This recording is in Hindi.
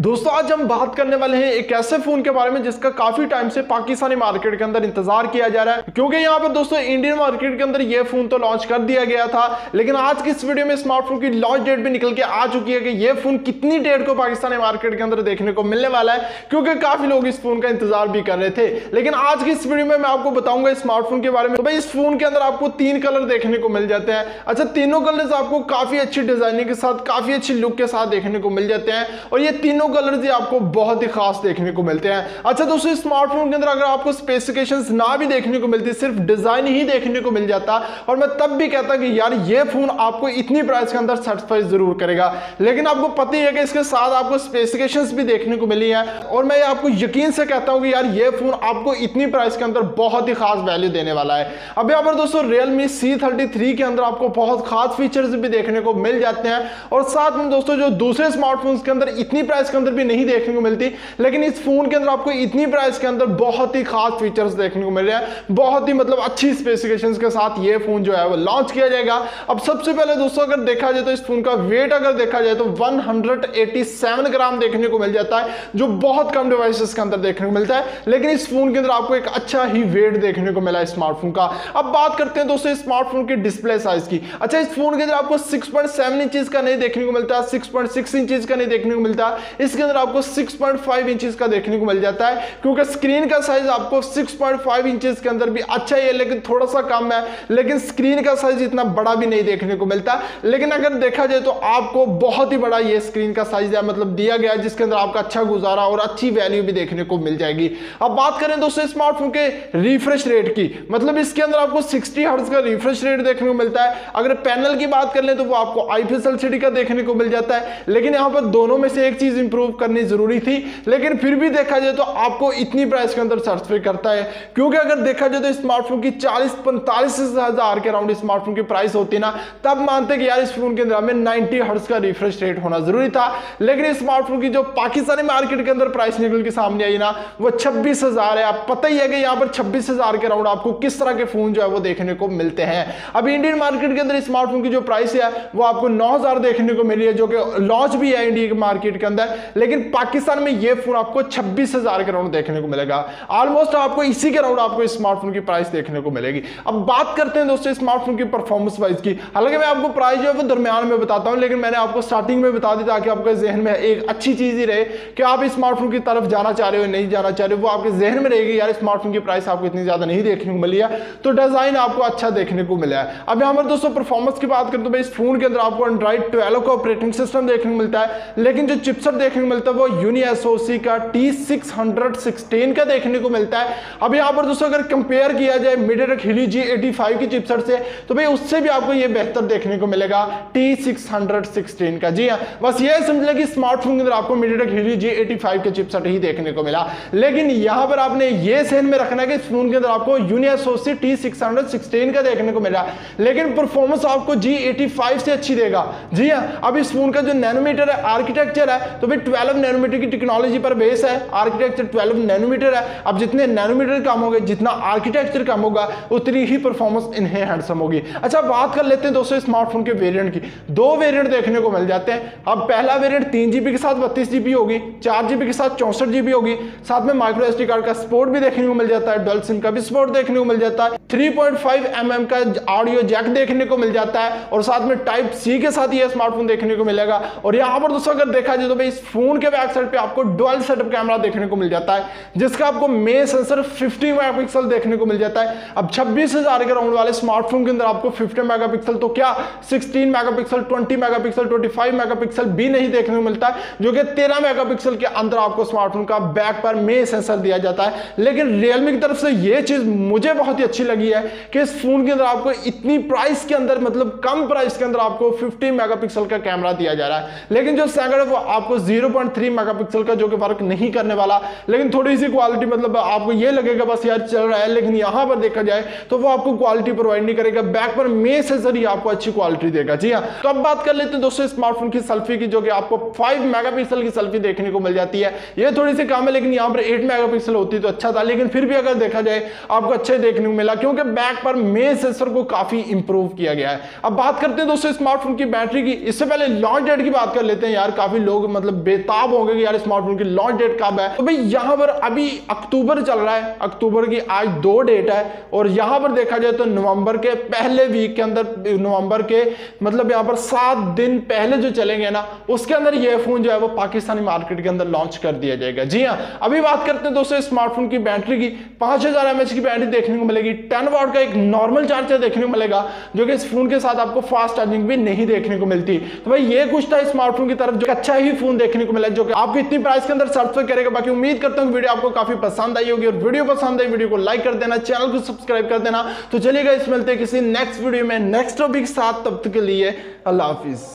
दोस्तों, आज हम बात करने वाले हैं एक ऐसे फ़ोन के बारे में जिसका काफ़ी टाइम से पाकिस्तानी मार्केट के अंदर इंतज़ार किया जा रहा है। क्योंकि यहाँ पर दोस्तों इंडियन मार्केट के अंदर ये फ़ोन तो लॉन्च कर दिया गया था, लेकिन आज की इस वीडियो में स्मार्टफ़ोन की लॉन्च डेट भी निकल के आ चुकी है कि ये फ़ोन कितनी डेट को पाकिस्तानी मार्केट के अंदर देखने को मिलने वाला है, क्योंकि काफ़ी लोग इस फ़ोन का इंतज़ार भी कर रहे थे। लेकिन आज की इस वीडियो में मैं आपको बताऊँगा स्मार्टफ़ोन के बारे में। तो भाई, इस फ़ोन के अंदर आपको तीन कलर देखने को मिल जाते हैं। अच्छा तीनों कलर आपको काफ़ी अच्छी डिज़ाइनिंग के साथ, काफ़ी अच्छी लुक के साथ देखने को मिल जाते हैं। और ये तीनों कलर भी आपको बहुत ही खास देखने को मिलते हैं। अच्छा दोस्तों स्मार्टफ़ोन के अंदर अगर आपको स्पेसिफिकेशंस ना भी देखने को मिलती, सिर्फ़ डिज़ाइन ही देखने को मिल जाता, और मैं तब भी कहता कि यार, ये फ़ोन आपको इतनी प्राइस के अंदर सेटिस्फाई ज़रूर करेगा। लेकिन आपको पता ही है कि इसके साथ आपको स्पेसिफिकेशंस भी देखने को मिली है, और मैं आपको यकीन से कहता हूँ कि यार, ये फ़ोन आपको इतनी प्राइस के अंदर बहुत ही खास वैल्यू देने वाला है। अब यहाँ पर दोस्तों रियलमी सी के अंदर आपको बहुत खास फीचर्स भी देखने को मिल जाते हैं, और साथ में दोस्तों, जो दूसरे स्मार्टफोन्स के अंदर इतनी प्राइस के अंदर भी नहीं देखने को मिलती। लेकिन इस फ़ोन के अंदर आपको इतनी प्राइस के अंदर बहुत ही खास फीचर्स देखने को मिल रहे हैं। बहुत ही मतलब अच्छी स्पेसिफिकेशंस के साथ ये फ़ोन जो है वो लॉन्च किया जाएगा। अब सबसे पहले दोस्तों, अगर देखा जाए तो इस फ़ोन का वेट अगर देखा जाए तो 187 ग्राम देखने को मिल जाता है, जो बहुत कम डिवाइसेस के अंदर देखने को मिलता है। लेकिन इस फ़ोन के अंदर आपको एक अच्छा ही वेट देखने को मिला स्मार्टफ़ोन का। अब बात करते हैं दोस्तों स्मार्टफ़ोन की डिस्प्ले साइज़ की। अच्छा इस फ़ोन के अंदर आपको 6.7 इंचेस का नहीं देखने को मिलता 6.6 इंचेस का नहीं देखने को मिलता। इसके अंदर आपको 6.5 इंचेस का देखने को मिल जाता है, क्योंकि स्क्रीन का साइज़ आपको 6.5 इंचेस के अंदर भी अच्छा ही है, लेकिन थोड़ा सा कम है, लेकिन स्क्रीन का साइज़ इतना बड़ा भी नहीं देखने को मिलता। लेकिन अगर देखा जाए तो आपको बहुत ही बड़ा ये स्क्रीन का साइज़ है मतलब दिया गया है, जिसके अंदर आपका अच्छा गुजारा और अच्छी वैल्यू भी देखने को मिल जाएगी। अब बात करें दोस्तों स्मार्टफ़ोन के रिफ्रेश रेट की मतलब इसके अंदर आपको सिक्सटी हर्ट्ज का रिफ्रेश रेट देखने को मिलता है। अगर पैनल की बात कर ले तो वो आपको आईपीएस एलसीडी का देखने को मिल जाता है, लेकिन यहाँ पर दोनों में से एक चीज़ इंप्रूव करनी ज़रूरी थी, लेकिन फिर भी देखा जाए तो आपको इतनी प्राइस के अंदर सर्टिफाई करता है। क्योंकि अगर देखा जाए तो स्मार्टफ़ोन की चालीस, पैंतालीस हज़ार के राउंड स्मार्टफ़ोन की प्राइस होती ना, तब मानते कि यार इस फ़ोन के अंदर हमें नाइनटी हर्ट्स का रिफ्रेश रेट होना ज़रूरी था। लेकिन स्मार्टफ़ोन की जो पाकिस्तानी मार्केट के अंदर प्राइस निकल के सामने आई ना, वो छब्बीस है। आप पता ही है कि यहाँ पर छब्बीस के राउंड आपको किस तरह के फ़ोन जो है वो देखने को मिलते हैं। अब इंडियन मार्केट के अंदर स्मार्टफ़ोन की जो प्राइस है, वो आपको नौ हज़ार देखने को मिली है, जो कि लॉन्च भी है इंडिया के मार्केट के अंदर। लेकिन पाकिस्तान में ये फ़ोन आपको छब्बीस हज़ार के राउंड देखने को मिलेगा। ऑलमोस्ट आपको इसी के राउंड आपको स्मार्टफ़ोन की प्राइस देखने को मिलेगी। अब बात करते हैं दोस्तों स्मार्टफ़ोन की परफॉर्मेंस वाइज की। हालाँकि मैं आपको प्राइस जो है वो दरमियान में बताता हूँ, लेकिन मैंने आपको स्टार्टिंग में बता दी ताकि आपके जहन में एक अच्छी चीज़ ही रहे कि आप स्मार्टफ़ोन की तरफ़ जाना चाह रहे हो, नहीं जाना चाह रहे हो, वो आपके जहन में रहेगी, यार स्मार्टफ़ोन की प्राइस आपको इतनी ज़्यादा नहीं देखने को मिली है। तो डिज़ाइन आपको अच्छा देखने को मिला है। अब यहाँ पर दोस्तों परफॉर्मेंस की बात करें तो भाई इस फ़ोन के अंदर आपको एंड्रॉइड ट्वेल्व का ऑपरेटिंग सिस्टम देखने को मिलता है, लेकिन जो चिपसेट देखने को मिलता है, वो यूनी एसओसी का टी सिक्स हंड्रेड सिक्सटीन का देखने को मिलता है। अब यहाँ पर दोस्तों, अगर कंपेयर किया जाए MediaTek Helio G eighty five की चिपसेट से तो भाई उससे भी आपको ये बेहतर देखने को मिलेगा टी सिक्स हंड्रेड सिक्सटीन का। जी हाँ बस ये समझ लें कि स्मार्टफ़ोन के अंदर आपको MediaTek Helio G eighty five के चिपसेट ही देखने को मिला। लेकिन यहाँ पर आपने ये सहन में रखना है कि फ़ोन के अंदर आपको Uni SOC T six hundred sixteen का देखने को मिला लेकिन परफॉर्मेंस आपको जी एटी फाइव से अच्छी देगा। जी हाँ अब इस फ़ोन का जो नैनोमीटर है आर्किटेक्चर है तो भाई ट्वेल्व नैनोमीटर की टेक्नोलॉजी पर बेस है आर्किटेक्चर ट्वेल्व नैनोमीटर है। अब जितने नैनोमीटर कम होंगे, जितना आर्किटेक्चर कम होगा, उतनी ही परफॉर्मेंस इन्हें हैंडसम होगी। अच्छा बात कर लेते हैं दोस्तों स्मार्टफ़ोन के वेरिएंट की। दो वेरिएंट देखने को मिल जाते हैं। अब पहला वेरिएंट तीन के साथ बत्तीस होगी, चार के साथ चौसठ होगी। साथ में माइक्रो एस कार्ड का सपोर्ट भी देखने को मिल जाता है डल सिम का भी सपोर्ट देखने को मिल जाता है। 3.5 mm का ऑडियो जैक देखने को मिल जाता है। और साथ में टाइप सी के साथ ये स्मार्टफ़ोन देखने को मिलेगा। और यहाँ पर दोस्तों अगर देखा जाए तो भाई फ़ोन के बैक साइड पे आपको डुअल सेटअप कैमरा देखने को मिल जाता है, जिसका आपको मेन सेंसर 50 मेगापिक्सल देखने को मिल जाता है। अब 26000 के राउंड वाले स्मार्टफ़ोन के अंदर आपको 50 मेगापिक्सल तो क्या? 16 मेगापिक्सल 20 मेगापिक्सल 25 मेगापिक्सल भी नहीं देखने को मिलता है, जो कि 13 मेगापिक्सल के अंदर आपको स्मार्टफ़ोन का बैक पर मेन सेंसर दिया जाता है। लेकिन रियलमी की तरफ़ से यह चीज़ मुझे बहुत ही अच्छी लगी है कि इस फ़ोन के अंदर आपको इतनी प्राइस के अंदर मतलब कम प्राइस के अंदर आपको 50 मेगापिक्सल का कैमरा दिया जा रहा है। लेकिन जो सैकड़ है वो आपको 0.3 मेगापिक्सल का जो कि फ़र्क नहीं करने वाला, लेकिन थोड़ी सी क्वालिटी मतलब आपको ये लगेगा, बस यार चल रहा है, लेकिन यहाँ पर देखा जाए तो वो आपको क्वालिटी प्रोवाइड नहीं करेगा बैक पर मे सेंसर ही आपको अच्छी क्वालिटी देगा। जी हाँ तो अब बात कर लेते हैं दोस्तों स्मार्टफ़ोन की सेल्फी की, जो कि आपको 5 मेगापिक्सल की सेल्फी देखने को मिल जाती है। ये थोड़ी सी कम है, लेकिन यहाँ पर 8 मेगापिक्सल होती तो अच्छा था, लेकिन फिर भी अगर देखा जाए, आपको अच्छे देखने को मिला, क्योंकि बैक पर मेन सेंसर को काफ़ी इंप्रूव किया गया है। अब बात करते हैं दोस्तों स्मार्टफ़ोन की बैटरी की, इससे पहले लॉन्च डेट की बात कर लेते हैं यार, काफ़ी लोग मतलब बेताब होंगे कि यार स्मार्टफ़ोन की लॉन्च डेट कब है? तो भाई यहाँ पर अभी अक्टूबर चल रहा है। अक्टूबर की आज दो डेट है और यहाँ पर देखा जाए तो नवंबर के पहले वीक के अंदर, नवंबर के मतलब यहाँ पर सात दिन पहले जो चलेंगे ना, उसके अंदर ये फ़ोन जो है वो पाकिस्तानी मार्केट के अंदर लॉन्च कर दिया जाएगा। जी हाँ अभी बात करते हैं दोस्तों स्मार्टफ़ोन की बैटरी की। पाँच हज़ार की बैटरी देखने को मिलेगी। टेन वाट का एक नॉर्मल चार्जर देखने को मिलेगा, जो कि इस फ़ोन के साथ आपको फास्ट चार्जिंग भी नहीं देखने को मिलती। तो भाई ये कुछ था स्मार्टफ़ोन की तरफ़, जो अच्छा ही फ़ोन देखने को मिला जो कि आपको इतनी प्राइस के अंदर सर्च करेगा, बाकी उम्मीद करता हूँ वीडियो आपको काफ़ी पसंद आई होगी। और वीडियो पसंद आई, वीडियो को लाइक कर देना चैनल को सब्सक्राइब कर देना। तो चलिएगा इस मिलते किसी नेक्स्ट वीडियो में नेक्स्ट टॉपिक साथ। तब तक के लिए अल्लाह हाफिज